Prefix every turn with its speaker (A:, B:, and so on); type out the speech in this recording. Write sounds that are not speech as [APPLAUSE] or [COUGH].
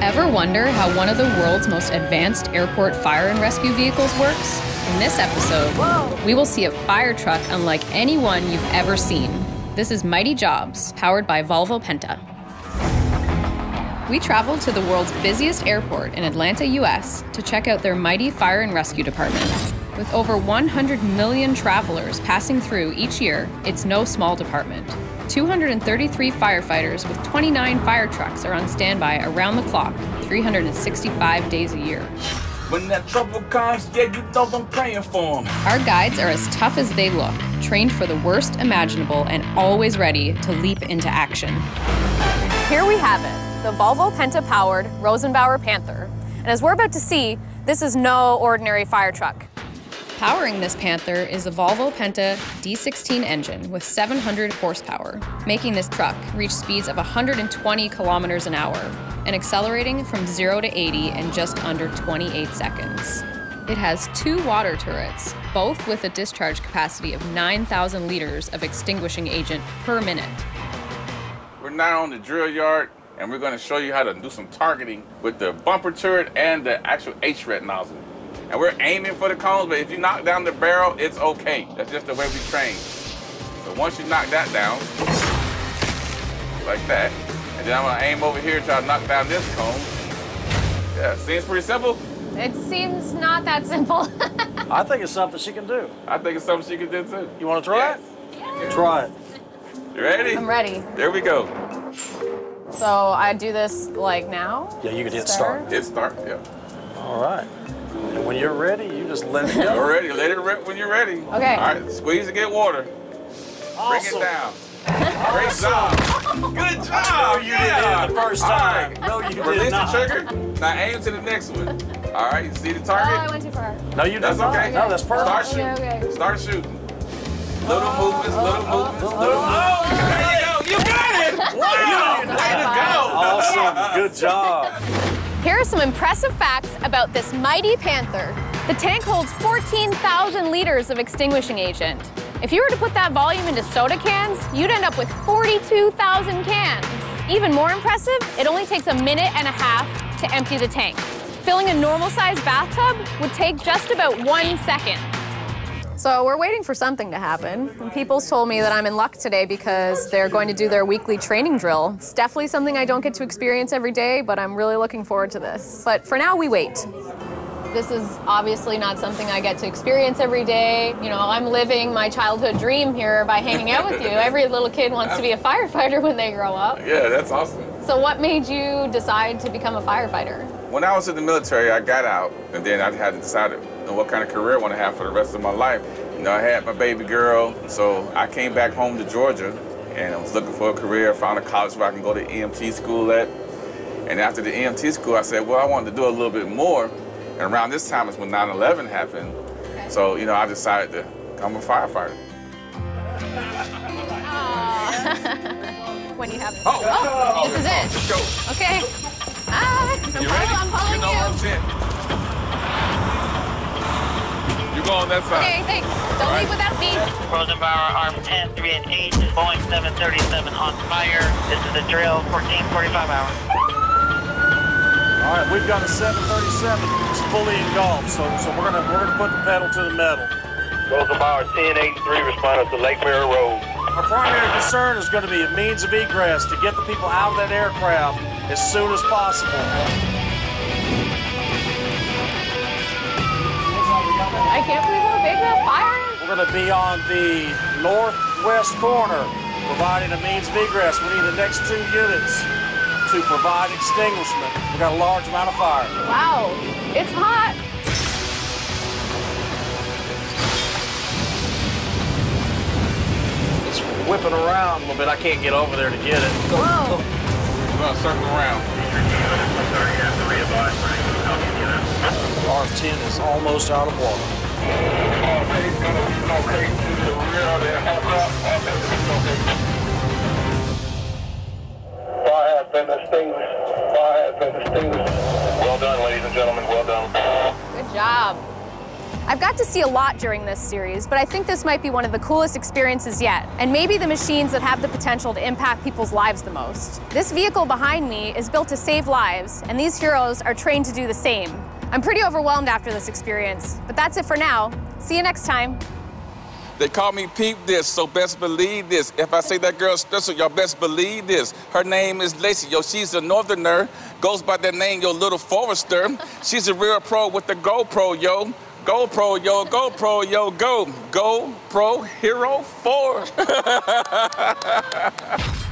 A: Ever wonder how one of the world's most advanced airport fire and rescue vehicles works? In this episode,
B: Whoa.
A: we will see a fire truck unlike any one you've ever seen. This is Mighty Jobs, powered by Volvo Penta. We traveled to the world's busiest airport in Atlanta, US, to check out their mighty fire and rescue department. With over 100 million travelers passing through each year, it's no small department. 233 firefighters with 29 fire trucks are on standby around the clock, 365 days a year.
C: When that trouble comes, yeah, you know I'm praying for 'em.
A: Our guides are as tough as they look, trained for the worst imaginable, and always ready to leap into action.
B: Here we have it, the Volvo Penta powered Rosenbauer Panther. And as we're about to see, this is no ordinary fire truck.
A: Powering this Panther is a Volvo Penta D16 engine with 700 horsepower, making this truck reach speeds of 120 kilometers an hour and accelerating from 0 to 80 in just under 28 seconds. It has two water turrets, both with a discharge capacity of 9,000 liters of extinguishing agent per minute.
C: We're now on the drill yard, and we're gonna show you how to do some targeting with the bumper turret and the actual HRET nozzle. And we're aiming for the cones, but if you knock down the barrel, it's okay. That's just the way we train. So once you knock that down, like that, and then I'm gonna aim over here, try to knock down this cone. Yeah, seems pretty simple.
B: It seems not that simple. [LAUGHS]
D: I think it's something she can do.
C: I think it's something she can do too.
D: You want to try
C: Yes.
D: it? Try it.
C: You ready?
B: I'm ready.
C: There we go.
B: So I do this like now?
D: Yeah, you can hit start.
C: Hit start. Yeah.
D: All right. And when you're ready, you just let it
C: You're
D: go.
C: ready. Let it rip when you're ready.
B: Okay.
C: All right. Squeeze to get water. Bring
D: Awesome.
C: it down. Great job. Good job.
D: No, you didn't it the first time.
C: right.
D: No, you did
C: Release
D: not.
C: the trigger. Now aim to the next one. All right. You see the target?
B: Oh, I went too far.
D: No, you did
C: That's
D: not.
C: okay.
D: No, that's perfect.
C: Start
D: perfect.
C: shooting.
B: Okay, okay.
C: Start shooting. Little oh, movements, little oh, oh, movements, little movements. There you go. You got it. Wow. Way to go.
D: Awesome. Good job.
B: Here are some impressive facts about this mighty Panther. The tank holds 14,000 liters of extinguishing agent. If you were to put that volume into soda cans, you'd end up with 42,000 cans. Even more impressive, it only takes a minute and a half to empty the tank. Filling a normal sized bathtub would take just about one second. So we're waiting for something to happen. And People's told me that I'm in luck today because they're going to do their weekly training drill. It's definitely something I don't get to experience every day, but I'm really looking forward to this. But for now, we wait. This is obviously not something I get to experience every day. You know, I'm living my childhood dream here by hanging out with you. Every little kid wants to be a firefighter when they grow up.
C: Yeah, that's awesome.
B: So, what made you decide to become a firefighter?
C: When I was in the military, I got out, and then I had to decide know, what kind of career I want to have for the rest of my life. You know, I had my baby girl, so I came back home to Georgia, and I was looking for a career. Found a college where I can go to EMT school at. And after the EMT school, I said, well, I wanted to do a little bit more. And around this time is when 9/11 happened. So, you know, I decided to become a firefighter.
B: when you have.
C: Oh,
B: Oh, this is it. Okay. Ah, I'm,
C: You ready?
B: I'm following
C: you know
B: you.
C: Where I'm sent. You go on that side.
B: Okay, thanks. Don't leave without me.
E: Rosenbauer, Arm 10, 3 and 8, Boeing 737 on fire. This is a drill, 1445 hours.
D: All right, we've got a 737. It's fully engulfed, so so we're gonna we're gonna put the pedal to the metal.
F: Rosenbauer 1083 responding to Lake Mirror Road.
D: Our primary concern is going to be a means of egress to get the people out of that aircraft as soon as possible.
B: I can't believe how big that fire is.
D: We're going to be on the northwest corner providing a means of egress. We need the next two units to provide extinguishment. We've got a large amount of fire.
B: Wow, it's hot.
D: It's whipping around a little bit. I can't get over there to get it.
B: Whoa.
C: We're gonna circle around.
D: RF-10 is almost out of water.
F: Well done, ladies and gentlemen. Well done.
B: Good job. I've got to see a lot during this series, but I think this might be one of the coolest experiences yet, and maybe the machines that have the potential to impact people's lives the most. This vehicle behind me is built to save lives, and these heroes are trained to do the same. I'm pretty overwhelmed after this experience, but that's it for now. See you next time.
C: They call me Peep This, so best believe this. If I say that girl's special, y'all best believe this. Her name is Lacey, yo, she's a northerner. Goes by that name, yo, little Forester. She's a real pro with the GoPro, yo. GoPro, yo, GoPro, yo, go. GoPro Hero 4. [LAUGHS]